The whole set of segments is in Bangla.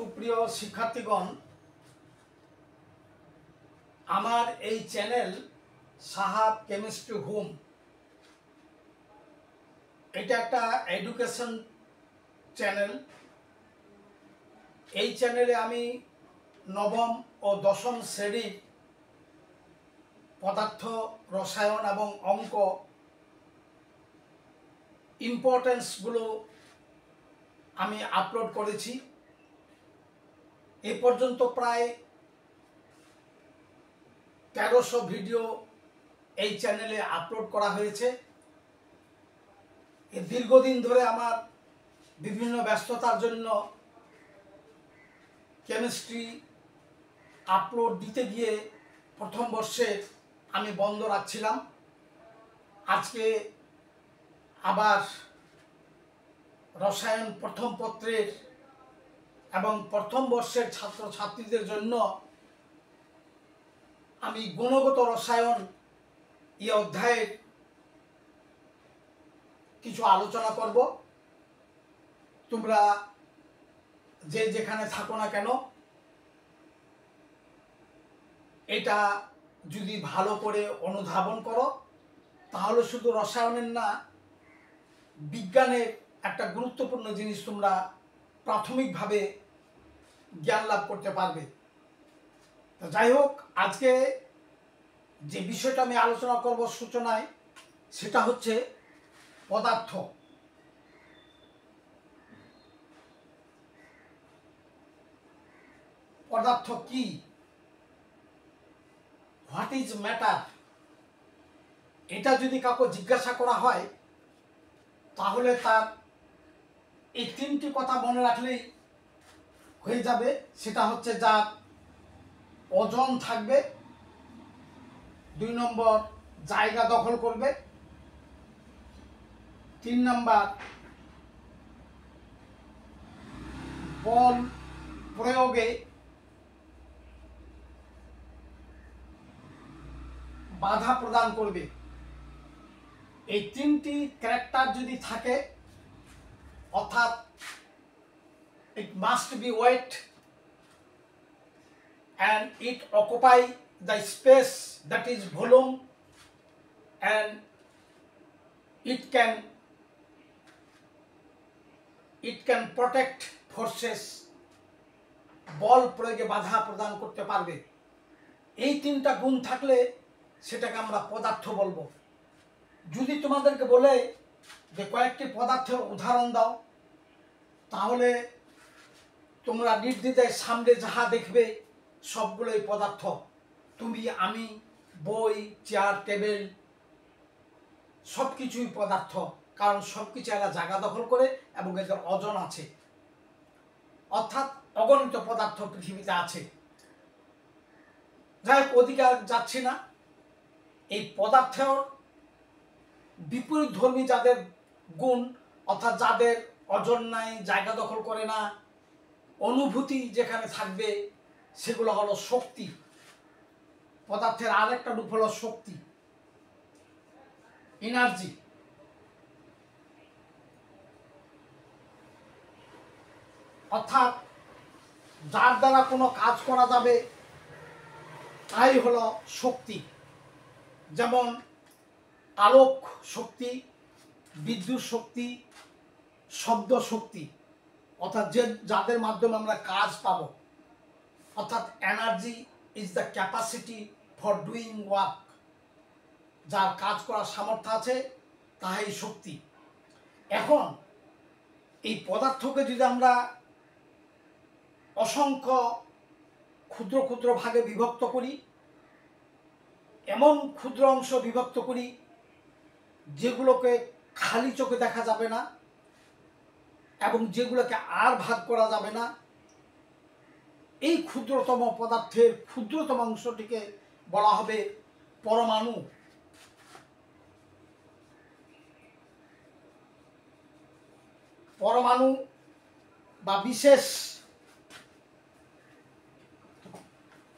সুপ্রিয় শিক্ষার্থীগণ, আমার এই চ্যানেল সাহাব কেমিস্ট্রি হোম, এটা একটা এডুকেশন চ্যানেল। এই চ্যানেলে আমি নবম ও দশম শ্রেণির পদার্থ, রসায়ন এবং অঙ্ক ইম্পর্টেন্সগুলো আমি আপলোড করেছি। এ পর্যন্ত প্রায় তেরোশো ভিডিও এই চ্যানেলে আপলোড করা হয়েছে। দীর্ঘদিন ধরে আমার বিভিন্ন ব্যস্ততার জন্য কেমিস্ট্রি আপলোড দিতে গিয়ে প্রথম বর্ষে আমি বন্ধ রাখছিলাম। আজকে আবার রসায়ন প্রথম পত্রের এবং প্রথম বর্ষের ছাত্রছাত্রীদের জন্য আমি গুণগত রসায়ন এই অধ্যায়ের কিছু আলোচনা করব। তোমরা যে যেখানে থাকো না কেন, এটা যদি ভালো করে অনুধাবন করো, তাহলে শুধু রসায়নের না, বিজ্ঞানের একটা গুরুত্বপূর্ণ জিনিস তোমরা প্রাথমিকভাবে জ্ঞান লাভ করতে পারবে। তো যাই হোক, আজকে যে বিষয়টা আমি আলোচনা করব সূচনায়, সেটা হচ্ছে পদার্থ। পদার্থ কি? হোয়াট ইজ ম্যাটার এটা যদি কাউকে জিজ্ঞাসা করা হয়, তাহলে তার এই তিনটি কথা মনে রাখলেই হয়ে যাবে। সেটা হচ্ছে যার ওজন থাকবে, দুই নম্বর জায়গা দখল করবে, তিন নম্বর বল প্রয়োগে বাধা প্রদান করবে। এই তিনটি ক্যারেক্টার যদি থাকে অর্থাৎ it must be weight and it occupy the space that is volume and it can it can protect forces বল প্রয়োগে বাধা প্রদান করতে পারবে। এই তিনটা গুণ থাকলে সেটাকে আমরা পদার্থ বলব। যদি তোমাদেরকে বলে যে কয়েকটি পদার্থের উদাহরণ দাও, তাহলে তোমরা নির্দ্বিধায় সামনে যাহা দেখবে, সবগুলোই পদার্থ। তুমি, আমি, বই, চেয়ার, টেবিল সব কিছুই পদার্থ, কারণ সব কিছু এরা জায়গা দখল করে এবং এদের অজন আছে। অর্থাৎ অগণিত পদার্থ পৃথিবীতে আছে। যাই হোক অধিকার যাচ্ছি না। এই পদার্থের বিপরীত ধর্মী যাদের গুণ, অর্থাৎ যাদের নাই, জায়গা দখল করে না, অনুভূতি যেখানে থাকবে, সেগুলো হলো শক্তি। পদার্থের আরেকটা রূপ হলো শক্তি। এনার্জি অর্থাৎ যার দ্বারা কোনো কাজ করা যাবে, তাই হলো শক্তি। যেমন আলোক শক্তি বিদ্যুৎ শক্তি, শব্দ শক্তি, অর্থাৎ যে যাদের মাধ্যমে আমরা কাজ পাবো, অর্থাৎ energy is the capacity for doing work যার কাজ করার সামর্থ্য আছে, তাহাই শক্তি। এখন, এই পদার্থকে যদি আমরা অসংখ্য ক্ষুদ্র ক্ষুদ্র ভাগে বিভক্ত করি, এমন ক্ষুদ্র অংশ বিভক্ত করি, যেগুলোকে খালি চোখে দেখা যাবে না এবং যেগুলোকে আর ভাগ করা যাবে না, এই ক্ষুদ্রতম পদার্থের ক্ষুদ্রতম অংশটিকে বলা হবে পরমাণু। পরমাণু বা বিশেষ,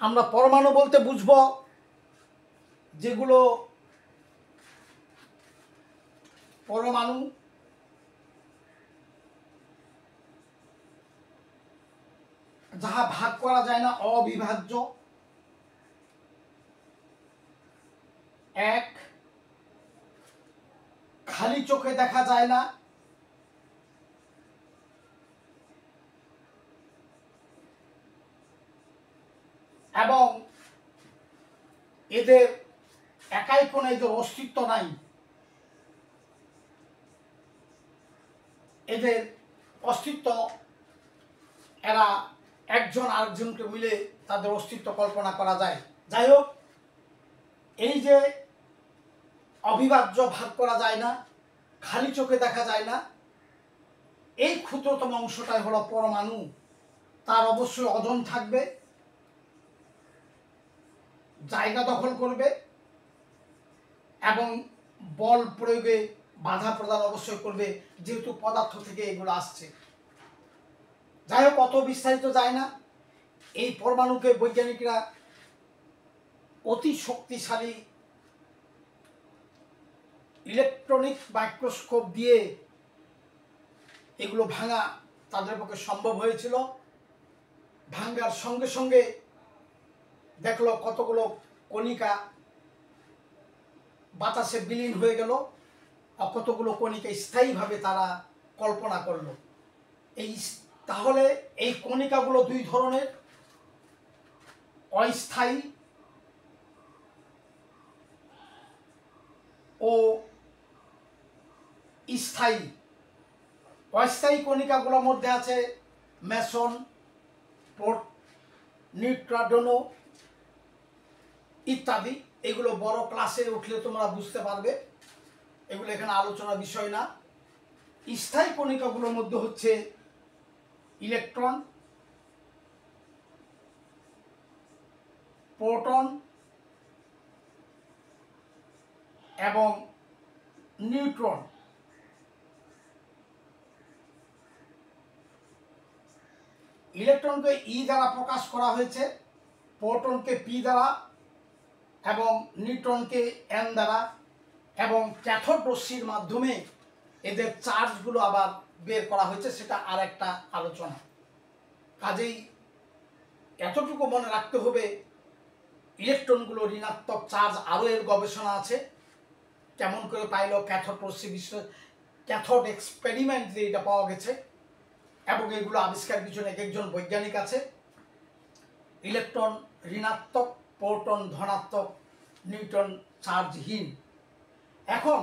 আমরা পরমাণু বলতে বুঝব যেগুলো পরমাণু। যাহা ভাগ করা যায় না, অবিভাজ্য। এক, খালি চোখে দেখা যায় না। এবং এদের একাই কোনো এদের অস্তিত্ব নাই। এদের অস্তিত্ব, এরা একজন আরেকজনকে মিলে তাদের অস্তিত্ব কল্পনা করা যায়। যাই হোক, এই যে অবিভাজ্য ভাগ করা যায় না, খালি চোখে দেখা যায় না, এই ক্ষুদ্রতম অংশটাই হলো পরমাণু। তার অবশ্যই ওজন থাকবে, জায়গা দখল করবে, এবং বল প্রয়োগে বাধা প্রদান অবশ্যই করবে, যেহেতু পদার্থ থেকে এগুলো আসছে। যাই হোক, অত বিস্তারিত যায় না। এই পরমাণুকে বৈজ্ঞানিকরা অতি শক্তিশালী ইলেকট্রনিক মাইক্রোস্কোপ দিয়ে এগুলো ভাঙা তাদের পক্ষে সম্ভব হয়েছিল। ভাঙ্গার সঙ্গে সঙ্গে দেখল কতগুলো কণিকা বাতাসে বিলীন হয়ে গেল। কতগুলো কণিকা স্থায়ীভাবে তারা কল্পনা করল। এই তাহলে এই কণিকাগুলো দুই ধরনের, অস্থায়ী ও স্থায়ী। অস্থায়ী কণিকাগুলোর মধ্যে আছে মেসন, পোর্ট, নিউট্রাডোনো ইত্যাদি। এগুলো বড় ক্লাসে উঠলে তোমরা বুঝতে পারবে। এগুলো এখানে আলোচনার বিষয় না। স্থায়ী কণিকাগুলোর মধ্যে হচ্ছে ইলেকট্রন, প্রোটন এবং নিউট্রন। ইলেকট্রনকে ই দ্বারা প্রকাশ করা হয়েছে, প্রোটনকে পি দ্বারা এবং নিউট্রনকে এন দ্বারা। এবং ক্যাথোড রশ্মির মাধ্যমে এদের চার্জগুলো আবার বের করা হয়েছে, সেটা আর একটা আলোচনা। কাজেই এতটুকু মনে রাখতে হবে ইলেকট্রনগুলো ঋণাত্মক চার্জ আরও এর গবেষণা আছে। কেমন করে পাইল ক্যাথোড রশ্মি বিশ্ব ক্যাথোড এক্সপেরিমেন্ট দিয়ে এটা পাওয়া গেছে, এবং এগুলো আবিষ্কার পিছনে এক একজন বৈজ্ঞানিক আছে। ইলেকট্রন ঋণাত্মক প্রোটন ধনাত্মক নিউটন চার্জহীন এখন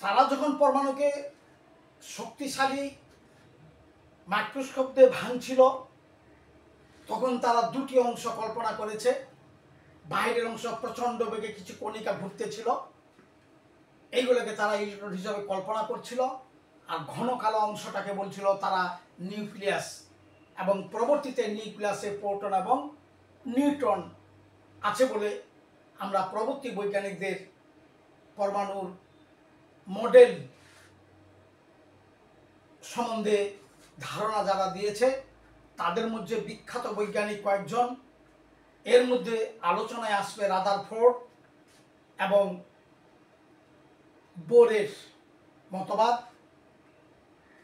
তারা যখন পরমাণুকে শক্তিশালী মাইক্রোস্কোপ দিয়ে ভাঙছিল, তখন তারা দুটি অংশ কল্পনা করেছে। বাইরের অংশ প্রচণ্ড বেগে কিছু কণিকা ঘুরতেছিল এইগুলোকে তারা ইলেকট্রন হিসাবে কল্পনা করছিল আর ঘন কালো অংশটাকে বলছিল তারা নিউক্লিয়াস এবং পরবর্তীতে নিউক্লিয়াসে প্রোটন এবং নিউট্রন আছে বলে আমরা পরবর্তী বৈজ্ঞানিকদের পরমাণুর মডেল সম্বন্ধে ধারণা যারা দিয়েছে, তাদের মধ্যে বিখ্যাত বৈজ্ঞানিক কয়েকজন। এর মধ্যে আলোচনায় আসবে রাদার ফোর্ড এবং বোরের মতবাদ।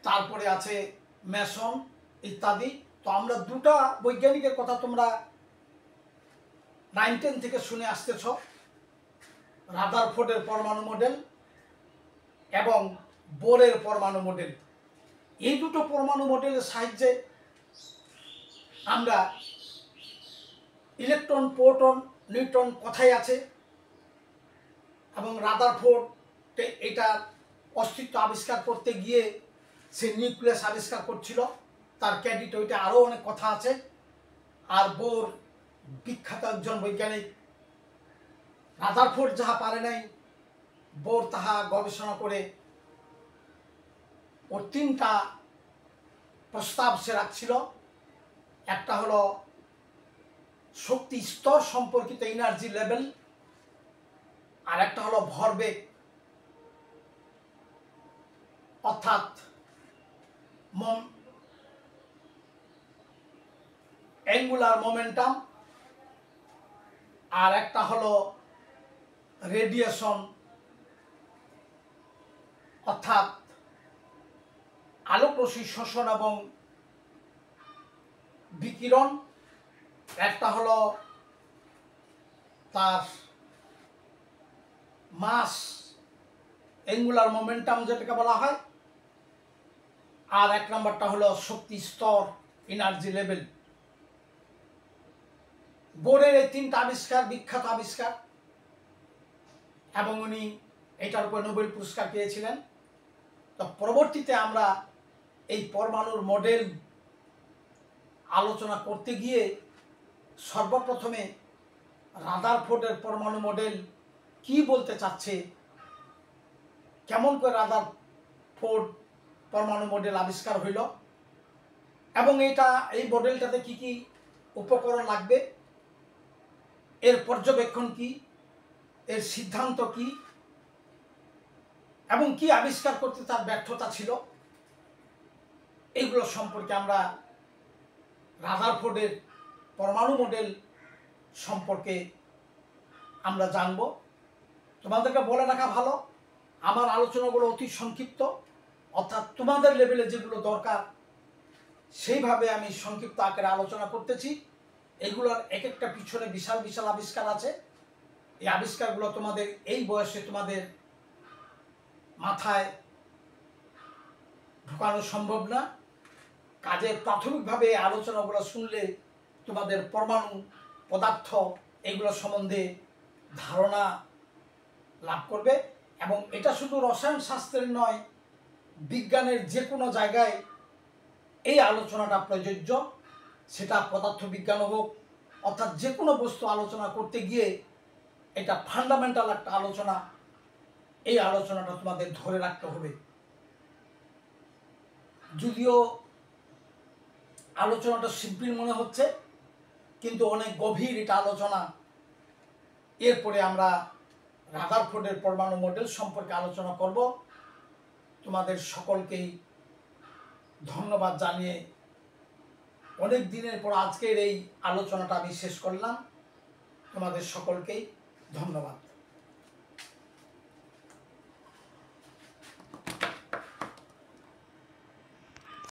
তারপরে আছে মেসন ইত্যাদি। তো আমরা দুটা বৈজ্ঞানিকের কথা তোমরা নাইন টেন থেকে শুনে আসতেছ। রাদারফোর্ডের পরমাণু মডেল এবং বোরের পরমাণু মডেল। এই দুটো পরমাণু মডেলের সাহায্যে আমরা ইলেকট্রন, প্রোটন, নিউট্রন কোথায় আছে এবং রাদারফোর্ড এটার অস্তিত্ব আবিষ্কার করতে গিয়ে সে নিউক্লিয়াস আবিষ্কার করছিল। তার ক্যাডিট ওইটা আরও অনেক কথা আছে। আর বোর বিখ্যাত একজন বৈজ্ঞানিক। রাদারফোর্ড যাহা পারে নাই, বোর তাহা গবেষণা করে ওর তিনটা প্রস্তাব সে রাখছিল। একটা হলো শক্তি স্তর সম্পর্কিত এনার্জি লেভেল আর একটা হলো ভরবেগ অর্থাৎ মম অ্যাঙ্গুলার মোমেন্টাম আর একটা হলো রেডিয়েশন অর্থাৎ আলোক রশ্মি শোষণ এবং বিকিরণ। একটা হলো তার মাস অ্যাঙ্গুলার মোমেন্টাম যেটাকে বলা হয়। আর এক নম্বরটা হলো শক্তি স্তর এনার্জি লেভেল বোরের এই তিনটা আবিষ্কার, বিখ্যাত আবিষ্কার। এবং উনি এটার উপর নোবেল পুরস্কার পেয়েছিলেন। তো পরবর্তীতে আমরা এই পরমাণুর মডেল আলোচনা করতে গিয়ে সর্বপ্রথমে রাদারফোর্ডের পরমাণু মডেল কি বলতে চাচ্ছে? কেমন করে রাদার ফোর্ড পরমাণু মডেল আবিষ্কার হইল? এবং এটা, এই মডেলটাতে কি কি উপকরণ লাগবে? এর পর্যবেক্ষণ কি? এর সিদ্ধান্ত কি? এবং কি আবিষ্কার করতে তার ব্যর্থতা ছিল? এইগুলো সম্পর্কে আমরা রাদারফোর্ডের পরমাণু মডেল সম্পর্কে আমরা জানব। তোমাদেরকে বলে রাখা ভালো, আমার আলোচনাগুলো অতি সংক্ষিপ্ত, অর্থাৎ তোমাদের লেভেলে যেগুলো দরকার, সেইভাবে আমি সংক্ষিপ্ত আকারে আলোচনা করতেছি। এগুলোর এক একটা পিছনে বিশাল বিশাল আবিষ্কার আছে। এই আবিষ্কারগুলো তোমাদের এই বয়সে তোমাদের মাথায় ঢোকানো সম্ভব না। কাজে প্রাথমিকভাবে আলোচনাগুলো শুনলে তোমাদের পরমাণু পদার্থ এগুলো সম্বন্ধে ধারণা লাভ করবে এবং এটা শুধু রসায়ন শাস্ত্রের নয়, বিজ্ঞানের যে কোনো জায়গায় এই আলোচনাটা প্রযোজ্য। সেটা পদার্থ বিজ্ঞান হোক, অর্থাৎ যে কোনো বস্তু আলোচনা করতে গিয়ে এটা ফান্ডামেন্টাল একটা আলোচনা, এই আলোচনাটা তোমাদের ধরে রাখতে হবে। যদিও আলোচনাটা সিম্পল মনে হচ্ছে, কিন্তু অনেক গভীর এটা আলোচনা। এরপরে আমরা রাদারফোর্ডের পরমাণু মডেল সম্পর্কে আলোচনা করব। তোমাদের সকলকেই ধন্যবাদ জানিয়ে অনেক দিনের পর আজকের এই আলোচনাটা আমি শেষ করলাম। তোমাদের সকলকেই ধন্যবাদ।